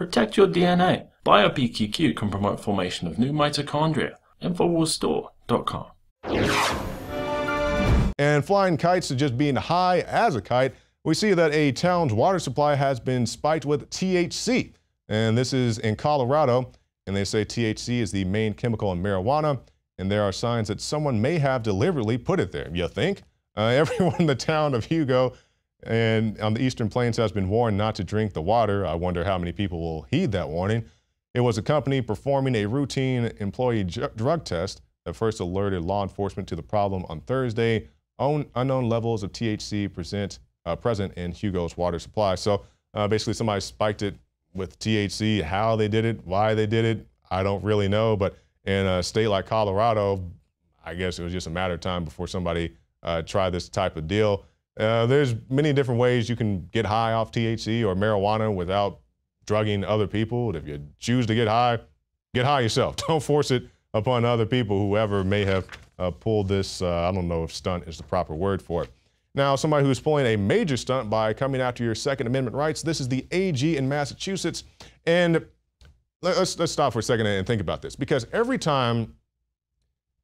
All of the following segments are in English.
Protect your DNA. BioPQQ can promote formation of new mitochondria. Infowarsstore.com. And flying kites to just being high as a kite, we see that a town's water supply has been spiked with THC. And this is in Colorado. And they say THC is the main chemical in marijuana. And there are signs that someone may have deliberately put it there. You think? Uh, everyone in the town of Hugo and on the Eastern Plains has been warned not to drink the water. I wonder how many people will heed that warning. It was a company performing a routine employee drug test that first alerted law enforcement to the problem on Thursday. unknown levels of THC present, uh, present in Hugo's water supply. So uh, basically, somebody spiked it with THC. How they did it, why they did it, I don't really know. But in a state like Colorado, I guess it was just a matter of time before somebody uh, tried this type of deal. Uh, there's many different ways you can get high off THC or marijuana without drugging other people. If you choose to get high, get high yourself. Don't force it upon other people, whoever may have uh, pulled this. Uh, I don't know if stunt is the proper word for it. Now, somebody who's pulling a major stunt by coming after your Second Amendment rights. This is the AG in Massachusetts. And let's, let's stop for a second and think about this because every time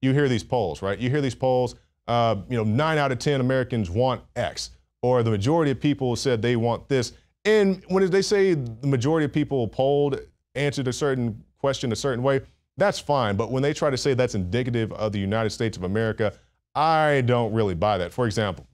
you hear these polls, right? You hear these polls, uh, you know, nine out of 10 Americans want X, or the majority of people said they want this. And when they say the majority of people polled answered a certain question a certain way, that's fine. But when they try to say that's indicative of the United States of America, I don't really buy that. For example,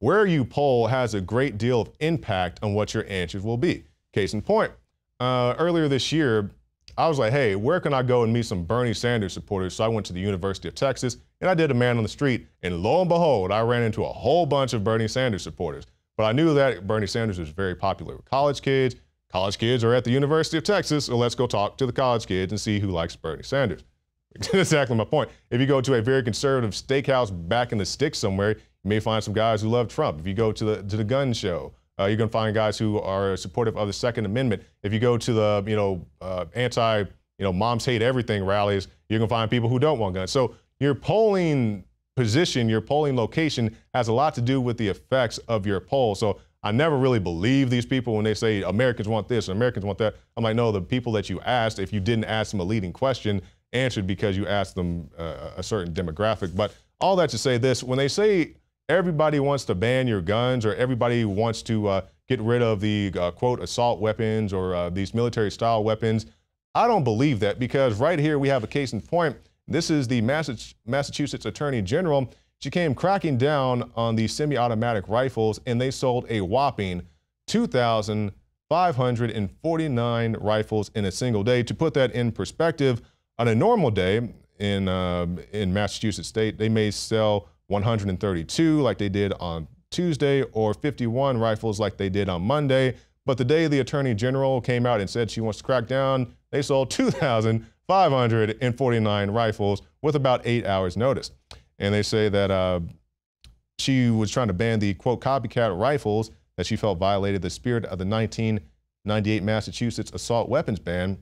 where you poll has a great deal of impact on what your answers will be. Case in point, uh, earlier this year, I was like, hey, where can I go and meet some Bernie Sanders supporters? So I went to the University of Texas and I did a man on the street. And lo and behold, I ran into a whole bunch of Bernie Sanders supporters. But I knew that Bernie Sanders was very popular with college kids. College kids are at the University of Texas, so let's go talk to the college kids and see who likes Bernie Sanders. exactly my point. If you go to a very conservative steakhouse back in the sticks somewhere, you may find some guys who love Trump. If you go to the to the gun show, uh, you're going to find guys who are supportive of the Second Amendment. If you go to the you know uh, anti you know moms hate everything rallies, you're going to find people who don't want guns. So your polling position, your polling location has a lot to do with the effects of your poll. So I never really believe these people when they say Americans want this or Americans want that. I'm like, no, the people that you asked, if you didn't ask them a leading question, answered because you asked them uh, a certain demographic. But all that to say this, when they say everybody wants to ban your guns or everybody wants to uh, get rid of the uh, quote assault weapons or uh, these military style weapons, I don't believe that because right here we have a case in point this is the Massachusetts Attorney General. She came cracking down on the semi automatic rifles, and they sold a whopping 2,549 rifles in a single day. To put that in perspective, on a normal day in, uh, in Massachusetts State, they may sell 132 like they did on Tuesday or 51 rifles like they did on Monday. But the day the Attorney General came out and said she wants to crack down, they sold 2,000. 549 rifles with about eight hours notice. And they say that uh, she was trying to ban the quote copycat rifles that she felt violated the spirit of the 1998 Massachusetts assault weapons ban.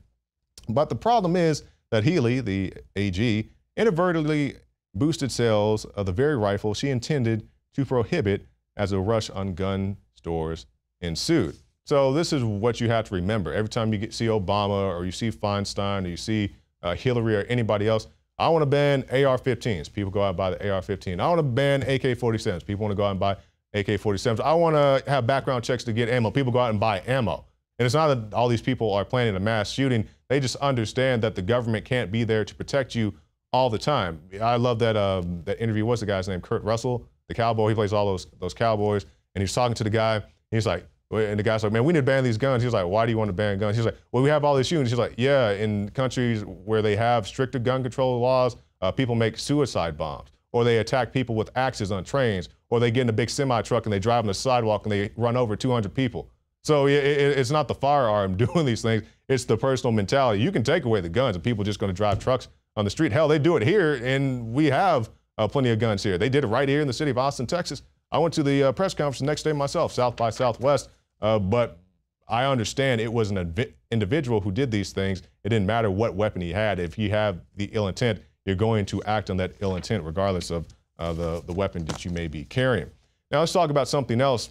But the problem is that Healey, the AG, inadvertently boosted sales of the very rifle she intended to prohibit as a rush on gun stores ensued. So this is what you have to remember. Every time you get, see Obama or you see Feinstein or you see uh, Hillary or anybody else, I want to ban AR-15s. People go out and buy the AR-15. I want to ban AK-47s. People want to go out and buy AK-47s. I want to have background checks to get ammo. People go out and buy ammo. And it's not that all these people are planning a mass shooting. They just understand that the government can't be there to protect you all the time. I love that um, that interview. What's the guy's name? Kurt Russell, the cowboy. He plays all those those cowboys. And he's talking to the guy. He's like, and the guy's like, man, we need to ban these guns. He's like, why do you want to ban guns? He's like, well, we have all these shootings. He's like, yeah, in countries where they have stricter gun control laws, uh, people make suicide bombs, or they attack people with axes on trains, or they get in a big semi truck and they drive on the sidewalk and they run over 200 people. So it, it, it's not the firearm doing these things; it's the personal mentality. You can take away the guns, and people are just going to drive trucks on the street. Hell, they do it here, and we have uh, plenty of guns here. They did it right here in the city of Austin, Texas. I went to the uh, press conference the next day myself, South by Southwest. Uh, but I understand it was an individual who did these things. It didn't matter what weapon he had. If you have the ill intent, you're going to act on that ill intent regardless of uh, the, the weapon that you may be carrying. Now let's talk about something else.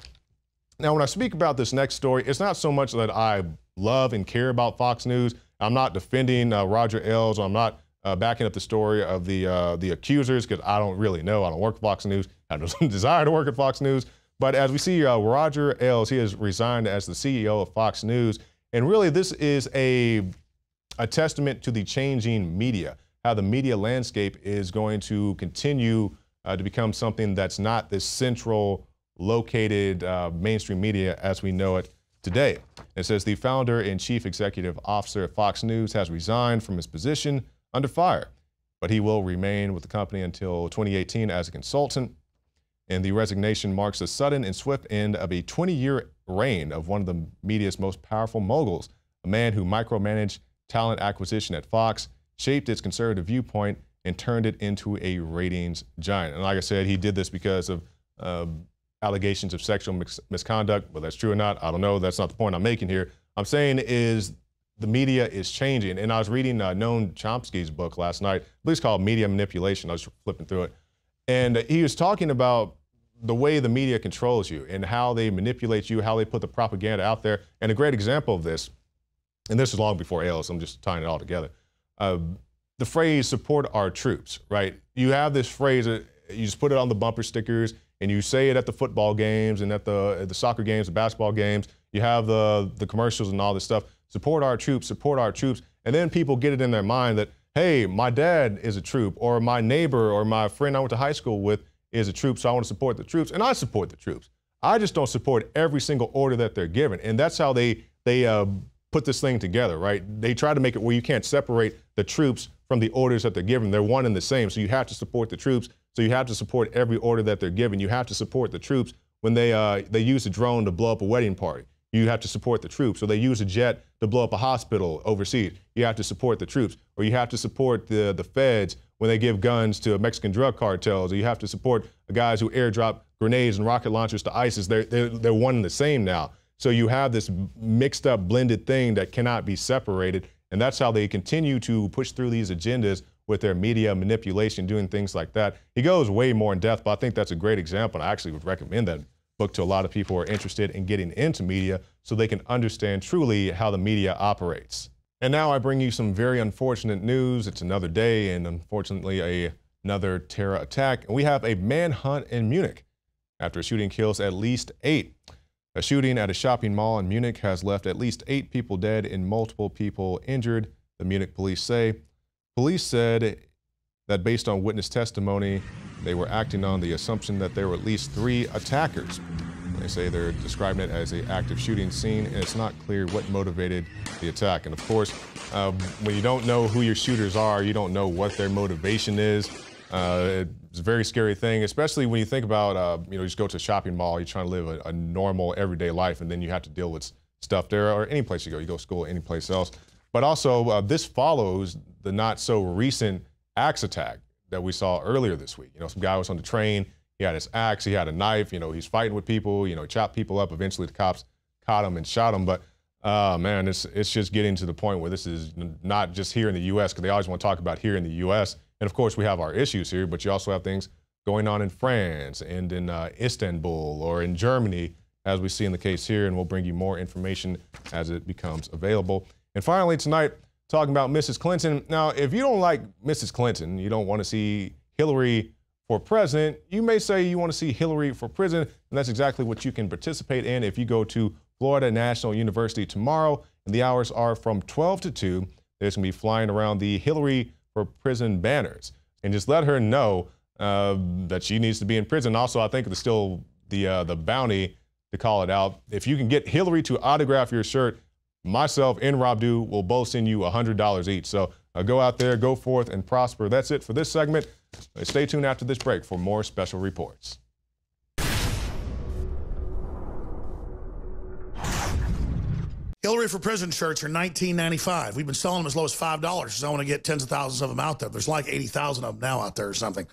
Now, when I speak about this next story, it's not so much that I love and care about Fox News. I'm not defending uh, Roger Ailes. I'm not uh, backing up the story of the uh, the accusers because I don't really know. I don't work at Fox News. I have no desire to work at Fox News. But as we see, uh, Roger Ailes, he has resigned as the CEO of Fox News, and really this is a a testament to the changing media, how the media landscape is going to continue uh, to become something that's not this central located uh, mainstream media as we know it today. It says the founder and chief executive officer at Fox News has resigned from his position under fire, but he will remain with the company until 2018 as a consultant. And the resignation marks the sudden and swift end of a 20 year reign of one of the media's most powerful moguls, a man who micromanaged talent acquisition at Fox, shaped its conservative viewpoint, and turned it into a ratings giant. And like I said, he did this because of uh, allegations of sexual mis- misconduct. Whether that's true or not, I don't know. That's not the point I'm making here. I'm saying is the media is changing. And I was reading uh, Noam Chomsky's book last night, at least called Media Manipulation. I was flipping through it. And he was talking about the way the media controls you and how they manipulate you, how they put the propaganda out there. And a great example of this, and this is long before Ailes, I'm just tying it all together. Uh, the phrase support our troops, right? You have this phrase, you just put it on the bumper stickers and you say it at the football games and at the, the soccer games, the basketball games. You have the, the commercials and all this stuff support our troops, support our troops. And then people get it in their mind that, hey, my dad is a troop, or my neighbor or my friend I went to high school with is a troop, so I want to support the troops. And I support the troops. I just don't support every single order that they're given. And that's how they they uh, put this thing together, right? They try to make it where you can't separate the troops from the orders that they're given. They're one and the same. So you have to support the troops. So you have to support every order that they're given. You have to support the troops when they uh, they use a drone to blow up a wedding party you have to support the troops. So they use a jet to blow up a hospital overseas. You have to support the troops. Or you have to support the, the feds when they give guns to Mexican drug cartels. Or you have to support guys who airdrop grenades and rocket launchers to ISIS. They're, they're, they're one and the same now. So you have this mixed up, blended thing that cannot be separated. And that's how they continue to push through these agendas with their media manipulation, doing things like that. He goes way more in depth, but I think that's a great example. I actually would recommend that book to a lot of people who are interested in getting into media so they can understand truly how the media operates. And now I bring you some very unfortunate news. It's another day and unfortunately a, another terror attack. And we have a manhunt in Munich after a shooting kills at least eight. A shooting at a shopping mall in Munich has left at least eight people dead and multiple people injured, the Munich police say. Police said that based on witness testimony, they were acting on the assumption that there were at least three attackers. They say they're describing it as an active shooting scene, and it's not clear what motivated the attack. And of course, uh, when you don't know who your shooters are, you don't know what their motivation is. Uh, it's a very scary thing, especially when you think about, uh, you know, you just go to a shopping mall, you're trying to live a, a, normal, everyday life, and then you have to deal with stuff there, or any place you go. You go to school, any place else. But also, uh, this follows the not so recent axe attack that we saw earlier this week. You know, some guy was on the train. He had his axe. He had a knife. You know, he's fighting with people. You know, chopped people up. Eventually, the cops caught him and shot him. But uh, man, it's it's just getting to the point where this is not just here in the U.S. because they always want to talk about here in the U.S. And of course, we have our issues here, but you also have things going on in France and in uh, Istanbul or in Germany, as we see in the case here. And we'll bring you more information as it becomes available. And finally, tonight talking about Mrs. Clinton. Now, if you don't like Mrs. Clinton, you don't want to see Hillary for president, you may say you want to see Hillary for president, and that's exactly what you can participate in if you go to Florida National University tomorrow. And the hours are from 12 to 2. There's going to be flying around the Hillary for prison banners. And just let her know uh, that she needs to be in prison. Also, I think there's still the, uh, the bounty to call it out. If you can get Hillary to autograph your shirt, myself and Rob Dew will both send you $100 each. So uh, go out there, go forth, and prosper. That's it for this segment. Uh, stay tuned after this break for more special reports. Hillary for prison shirts are $19.95. We've been selling them as low as $5 because I want to get tens of thousands of them out there. There's like 80,000 of them now out there or something.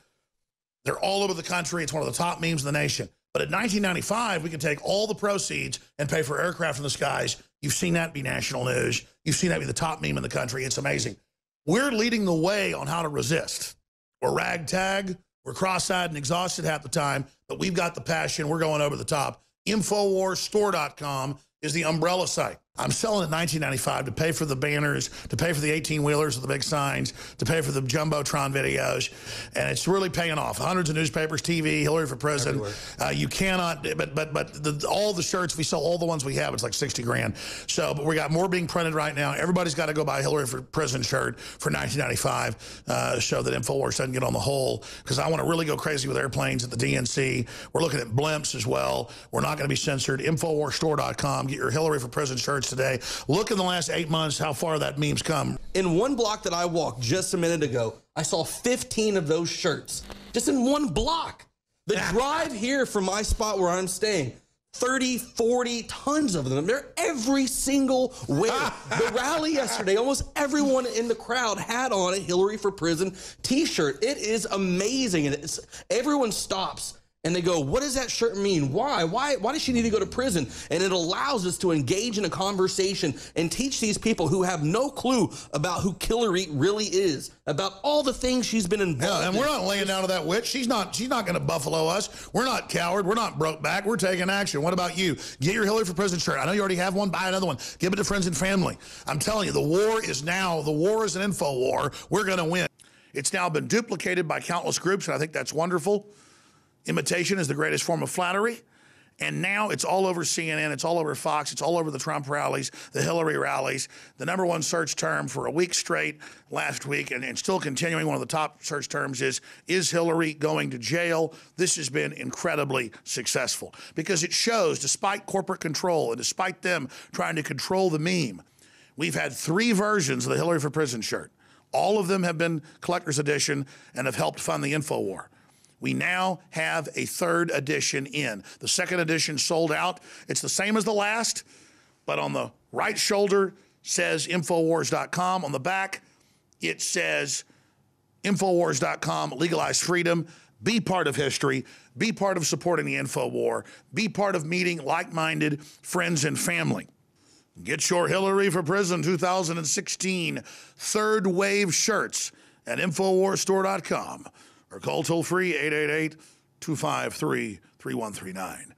They're all over the country. It's one of the top memes in the nation. But at 1995, we can take all the proceeds and pay for aircraft in the skies. You've seen that be national news. You've seen that be the top meme in the country. It's amazing. We're leading the way on how to resist. We're ragtag. We're cross-eyed and exhausted half the time, but we've got the passion. We're going over the top. Infowarsstore.com is the umbrella site. I'm selling at 19.95 to pay for the banners, to pay for the 18 wheelers with the big signs, to pay for the jumbotron videos, and it's really paying off. Hundreds of newspapers, TV, Hillary for president. Uh, you cannot, but but but the, all the shirts we sell, all the ones we have, it's like 60 grand. So, but we got more being printed right now. Everybody's got to go buy Hillary for prison shirt for 19.95. Uh, show that Infowars doesn't get on the hole because I want to really go crazy with airplanes at the DNC. We're looking at blimps as well. We're not going to be censored. Infowarsstore.com. Get your Hillary for prison shirts today. Look in the last eight months how far that meme's come. In one block that I walked just a minute ago, I saw 15 of those shirts just in one block. The drive here from my spot where I'm staying, 30, 40 tons of them. They're every single way. Ah. the rally yesterday, almost everyone in the crowd had on a Hillary for Prison t-shirt. It is amazing. And it's, everyone stops and they go, what does that shirt mean? Why? Why why does she need to go to prison? And it allows us to engage in a conversation and teach these people who have no clue about who Hillary really is, about all the things she's been involved Yeah, and in. we're not laying down to that witch. She's not. She's not going to buffalo us. We're not coward. We're not broke back. We're taking action. What about you? Get your Hillary for Prison shirt. I know you already have one. Buy another one. Give it to friends and family. I'm telling you, the war is now. The war is an info war. We're going to win. It's now been duplicated by countless groups, and I think that's wonderful. Imitation is the greatest form of flattery. And now it's all over CNN, it's all over Fox, it's all over the Trump rallies, the Hillary rallies. The number one search term for a week straight last week, and, and still continuing, one of the top search terms is Is Hillary going to jail? This has been incredibly successful because it shows, despite corporate control and despite them trying to control the meme, we've had three versions of the Hillary for Prison shirt. All of them have been collector's edition and have helped fund the info war. We now have a third edition in. The second edition sold out. It's the same as the last, but on the right shoulder says Infowars.com. On the back, it says Infowars.com, legalize freedom. Be part of history. Be part of supporting the info war. Be part of meeting like minded friends and family. Get your Hillary for Prison 2016 third wave shirts at InfoWarsStore.com or call toll free 888 253 3139.